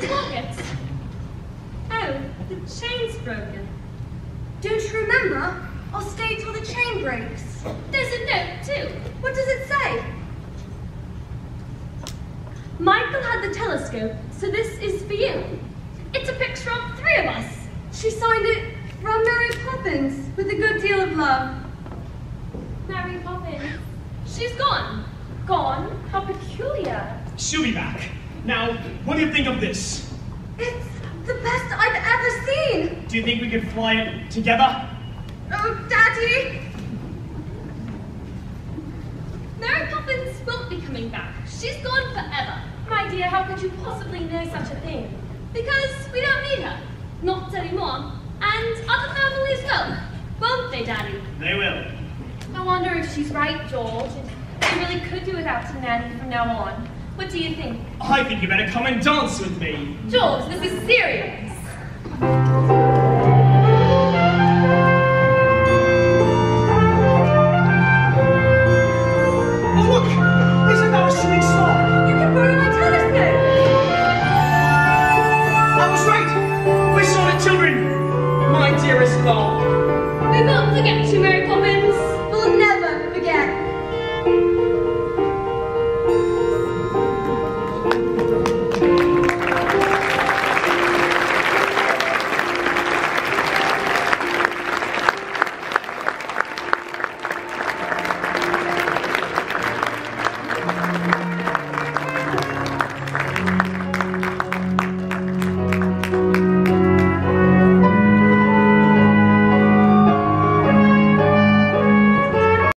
Mrs. Oh, the chain's broken. Don't you remember? I'll stay till the chain breaks. There's a note, too. What does it say? Michael had the telescope, so this is for you. It's a picture of three of us. She signed it from Mary Poppins with a good deal of love. Mary Poppins? She's gone. Gone? How peculiar. She'll be back. Now, what do you think of this? It's the best I've ever seen. Do you think we could fly it together? Oh, Daddy! Mary Poppins won't be coming back. She's gone forever. My dear, how could you possibly know such a thing? Because we don't need her. Not anymore. And other families will. Won't they, Daddy? They will. I wonder if she's right, George. We really could do without a nanny from now on. What do you think? I think you better come and dance with me. George, this is serious. Oh, look! Isn't shooting star? You can borrow my telescope. I was right! We saw the children! My dearest love. We won't forget you,